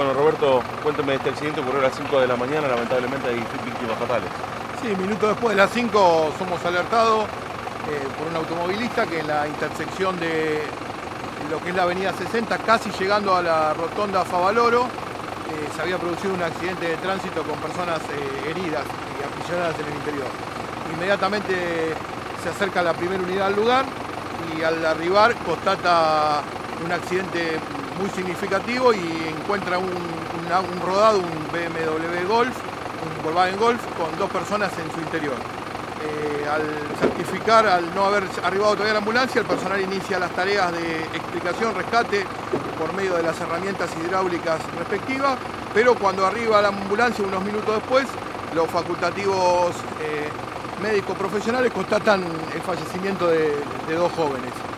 Bueno, Roberto, cuénteme este accidente, ocurrió a las 5 de la mañana, lamentablemente hay víctimas fatales. Sí, minutos después de las 5 somos alertados eh, por un automovilista que en la intersección de lo que es la avenida 60, casi llegando a la rotonda Favaloro, eh, se había producido un accidente de tránsito con personas eh, heridas y aprisionadas en el interior. Inmediatamente se acerca la primera unidad al lugar y al arribar constata un accidente muy significativo y encuentra un, rodado, un BMW Golf, un Volkswagen Golf, con dos personas en su interior. Eh, al certificar, al no haber arribado todavía la ambulancia, el personal inicia las tareas de explicación, rescate por medio de las herramientas hidráulicas respectivas, pero cuando arriba la ambulancia unos minutos después, los facultativos eh, médicos profesionales constatan el fallecimiento de dos jóvenes.